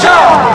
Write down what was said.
Show!